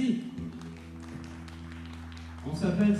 Merci. On s'appelle